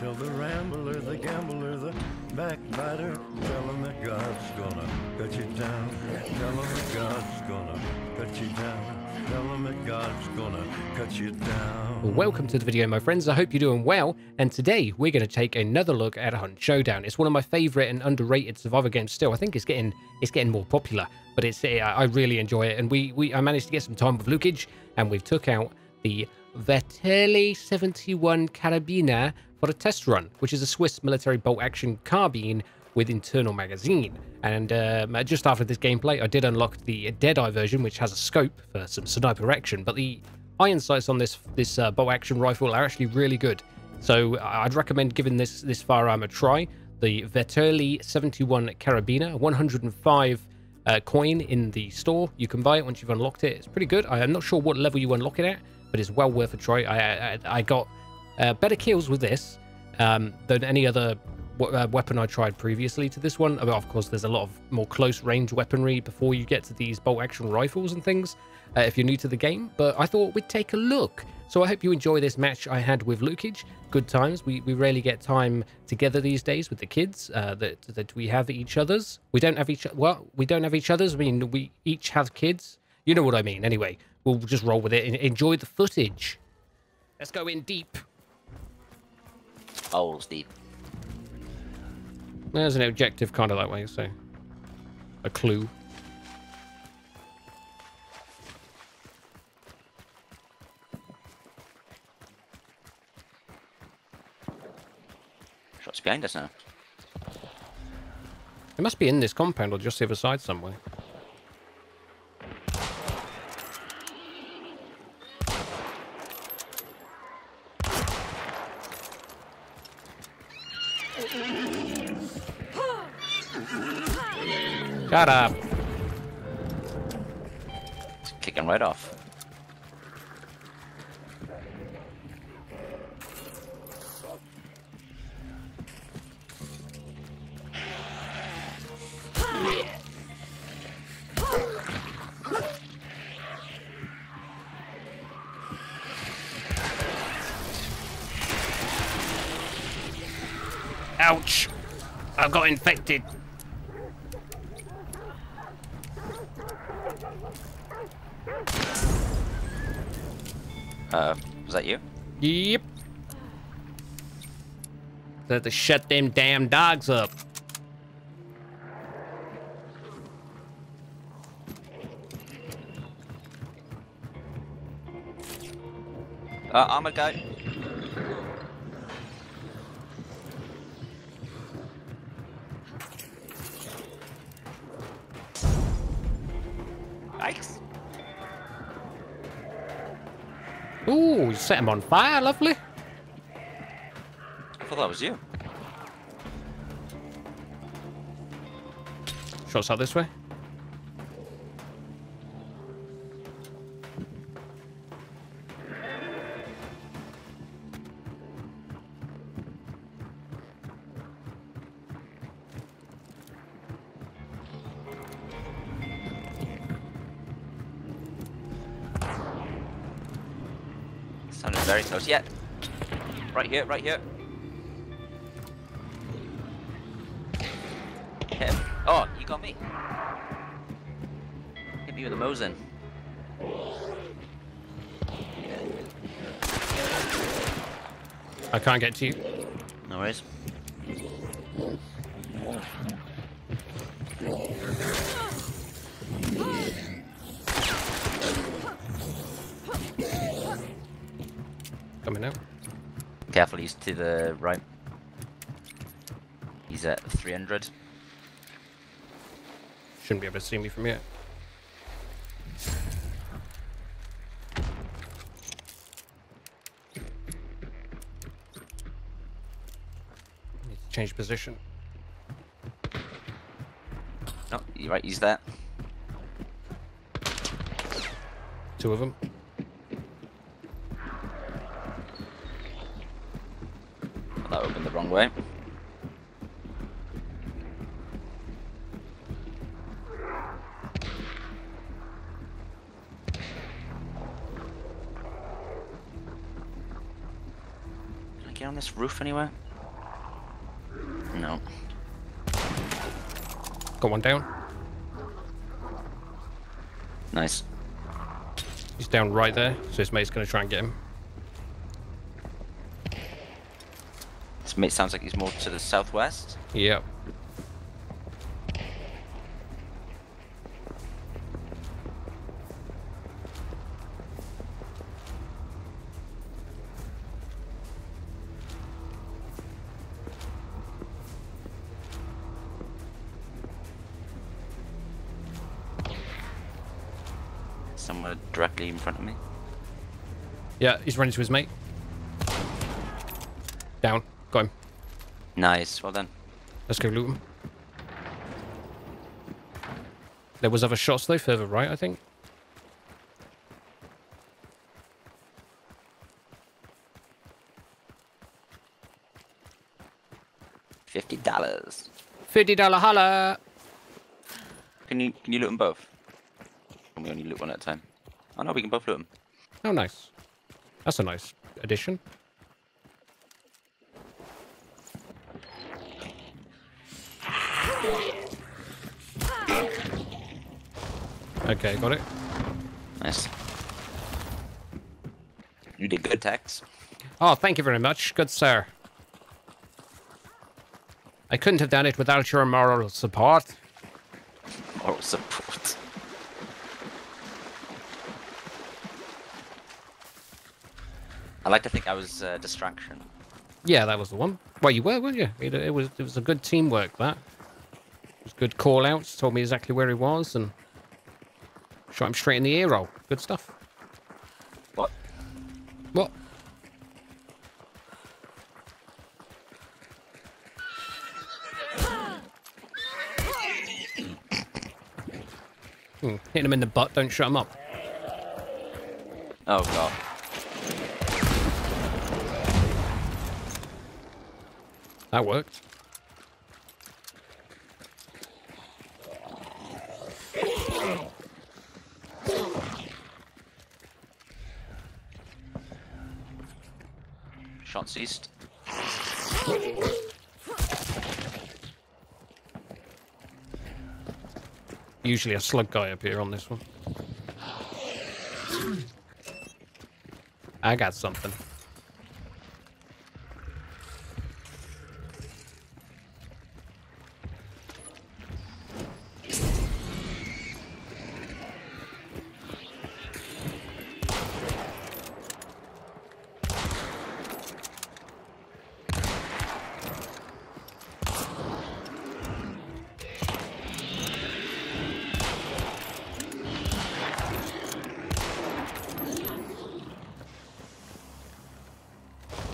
Tell the rambler, the gambler, the backbiter, tell him that God's gonna cut you down. Tell him that God's gonna cut you down. Tell him that God's gonna cut you down. Welcome to the video, my friends. I hope you're doing well. And today we're going to take another look at Hunt Showdown. It's one of my favorite and underrated survivor games. Still, I think it's getting it's getting more popular, but it's I really enjoy it. And we we I managed to get some time with Lukage, and we've took out the Vetterli 71 Karabiner for a test run, which is a Swiss military bolt-action carbine with internal magazine. And um, just after this gameplay, I did unlock the Deadeye version, which has a scope for some sniper action, but the iron sights on this this uh, bolt-action rifle are actually really good. So I'd recommend giving this this firearm a try. The Vetterli 71 Karabiner, 105 uh, coin in the store. You can buy it once you've unlocked it. It's pretty good. I'm not sure what level you unlock it at, but it's well worth a try. I I, I got uh, better kills with this um, than any other uh, weapon I tried previously to this one. of course, there's a lot of more close range weaponry before you get to these bolt action rifles and things uh, if you're new to the game, but I thought we'd take a look. So I hope you enjoy this match I had with Lukage. Good times. We, we rarely get time together these days with the kids uh, that, that we have each other's. We don't have each well, we don't have each other's. I mean, we each have kids. You know what I mean. Anyway, we'll just roll with it and enjoy the footage. Let's go in deep. Oh, Holes deep. There's an objective kind of that way, so a clue. Shots behind us now. It must be in this compound or just the other side somewhere. Shut up. It's kicking right off. Ouch! I've got infected. Uh, was that you? Yep. Had to shut them damn dogs up. Uh, armored guy. Ooh, you set him on fire, lovely. I thought that was you. Shots out this way. Sounded very close. Yeah. Right here, right here. Hit him. Oh, you got me. Hit me with a Mosin. I can't get to you. No worries. Coming out. Careful, he's to the right. He's at 300. Shouldn't be able to see me from here. Need to change position. No, you're right, he's there. Two of them. Opened the wrong way. Can I get on this roof anywhere? No. Got one down. Nice. He's down right there, so his mate's going to try and get him. This mate sounds like he's more to the southwest. Yep. Somewhere directly in front of me. Yeah, he's running to his mate. Down. Got him. Nice. Well done. Let's go loot him. There was other shots though, further right, I think. Fifty dollars. Fifty dollar holla. Can you can you loot them both? Can we only loot one at a time? Oh no, we can both loot them. Oh, nice. That's a nice addition. Okay, got it. Nice. You did good, Tex. Oh, thank you very much, good sir. I couldn't have done it without your moral support. Moral support. I like to think I was uh, distraction. Yeah, that was the one. Well, you were, weren't you? It, it was it was a good teamwork, that. It was good call-outs, told me exactly where he was, and shot him straight in the ear roll. Good stuff. What? What? Hmm, hitting him in the butt, don't shut him up. Oh god. That worked. Shots east. Usually a slug guy up here on this one. I got something.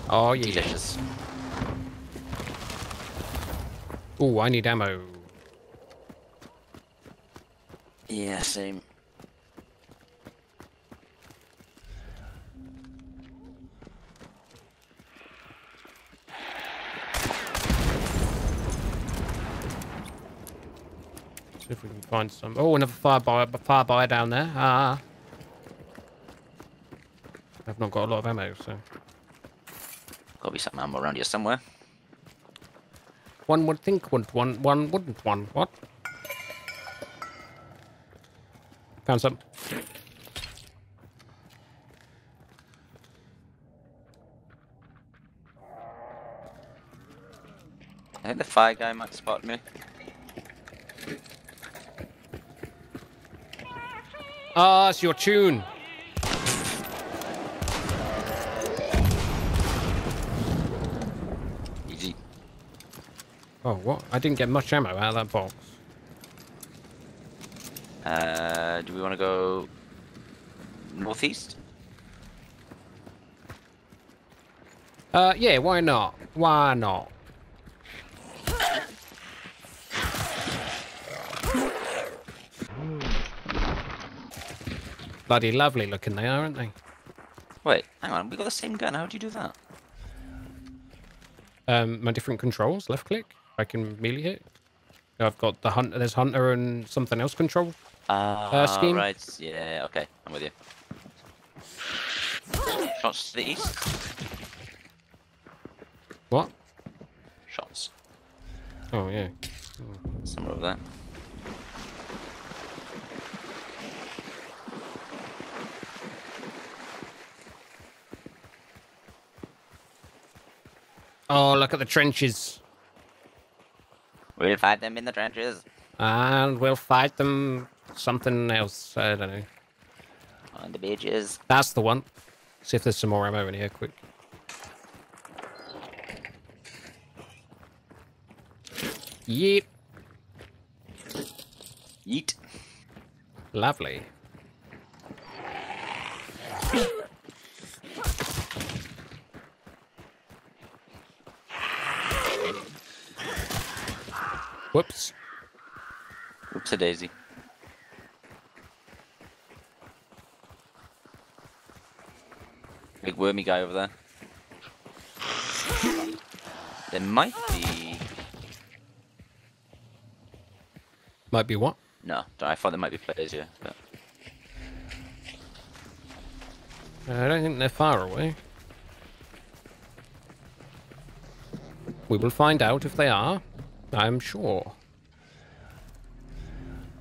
Oh yeah. Delicious. Oh, I need ammo. Yeah, same. See if we can find some. Oh, another fire buyer, fire buyer down there. Ah. I've not got a lot of ammo, so Gotta be some ammo around here somewhere. one would think would one one wouldn't one what? Found some. I think the fire guy might spot me. Ah, it's your tune. Oh, what? I didn't get much ammo out of that box. Uh, do we want to go northeast? Uh, yeah, why not? Why not? Bloody lovely looking they are, aren't they? Wait, hang on. We got the same gun. How do you do that? Um, my different controls, left click, I can melee hit. I've got the hunter, there's hunter and something else control. Ah, scheme? right. Yeah, okay. I'm with you. Shots to the east. What? Shots. Oh, yeah. Somewhere over there. Oh, look at the trenches. We'll fight them in the trenches. And we'll fight them something else. I don't know. On the beaches. That's the one. See if there's some more ammo in here, quick. Yeet. Yeet. Lovely. Whoops. Oops a daisy. Big wormy guy over there. There might be... Might be what? No, I thought there might be players here. But... I don't think they're far away. We will find out if they are. I'm sure.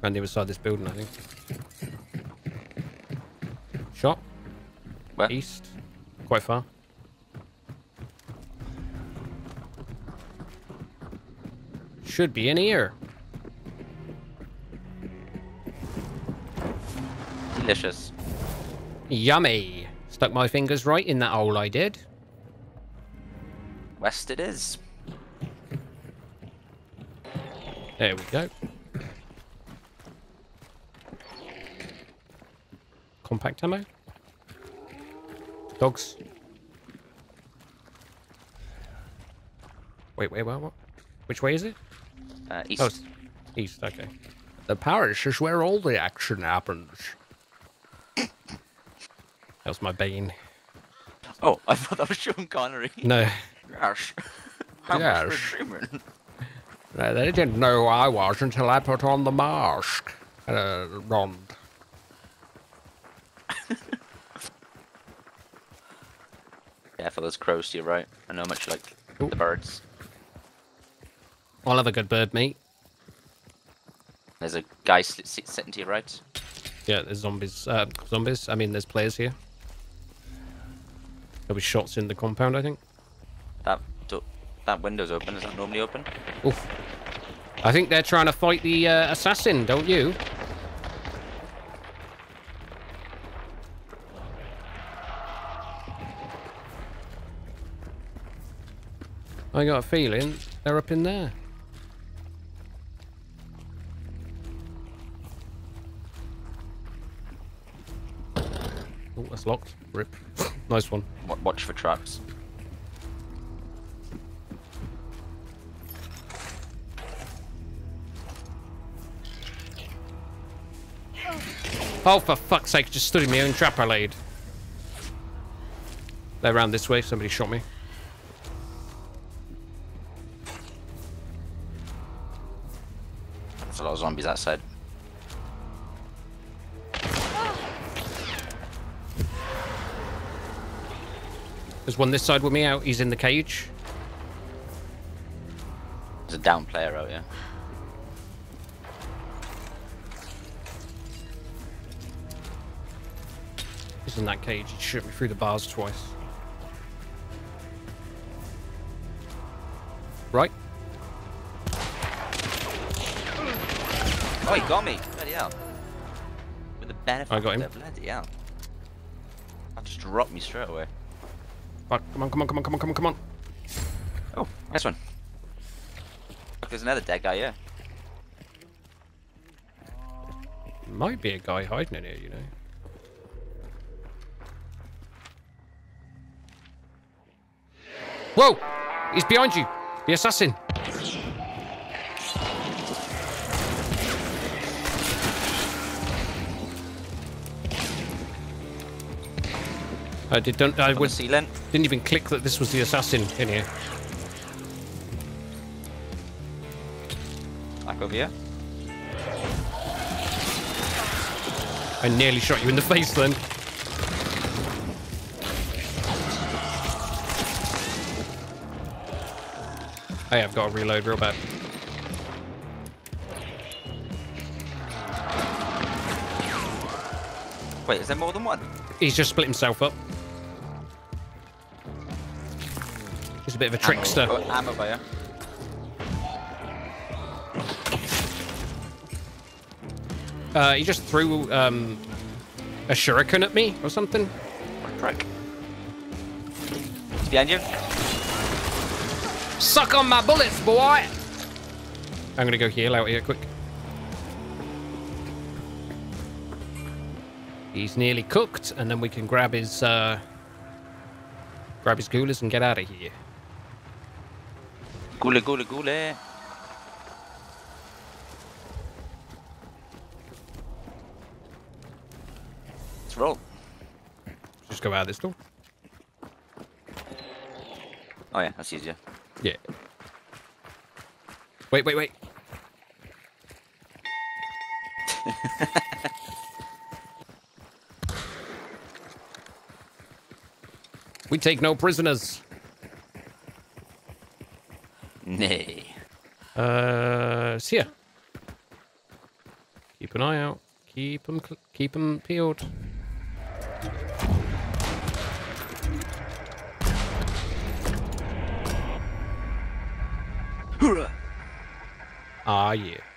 Around the other side of this building, I think. Shot. Where? East. Quite far. Should be in here. Delicious. Yummy. Stuck my fingers right in that hole I did. West it is. There we go. Compact ammo. Dogs. Wait, wait, what? what? Which way is it? Uh, east. Oh, east. Okay. The parish is where all the action happens. that was my bane. Oh, I thought that was Sean Connery. No. How Yes. much for dreaming? no, they didn't know who I was until I put on the mask. Uh, Ron. Yeah, for those crows to your right. I know much like Ooh. the birds. I'll have a good bird, mate. There's a guy sit- sit- sitting to your right. Yeah, there's zombies. Uh, zombies. I mean, there's players here. There'll be shots in the compound, I think. That do- that window's open. Is that normally open? Oof. I think they're trying to fight the uh, assassin, don't you? I got a feeling they're up in there. Oh, that's locked. Rip. nice one. Watch for traps. Oh, for fuck's sake, just stood in my own trap I laid. They're around this way. Somebody shot me. There's a lot of zombies outside. There's one this side with me out. He's in the cage. There's a down player out here. In that cage. He shot me through the bars twice. Right. Oh, he got me! Bloody hell. With the benefit I got him. of the bloody hell. That just dropped me straight away. Fuck. Come on, come on, come on, come on, come on, come on. Oh, nice one. Look, there's another dead guy here. Might be a guy hiding in here, you know. Whoa! He's behind you! The assassin! I did don't I On the was, didn't even click that this was the assassin in here. Back over here. I nearly shot you in the face then. Hey, I've got to reload real bad. Wait, is there more than one? He's just split himself up. He's a bit of a trickster. Oh, ammo. Uh, he just threw um, a shuriken at me or something. Crack. Behind you. Suck on my bullets, boy! I'm gonna go heal out here quick. He's nearly cooked, and then we can grab his uh, grab his coolers and get out of here. Gule, gule, gule. Let's roll. Just go out this door. Oh yeah, that's easier. Wait, wait, wait. we take no prisoners. Nay. Uh, see ya. Keep an eye out. Keep them, keep them peeled. Ah, yeah.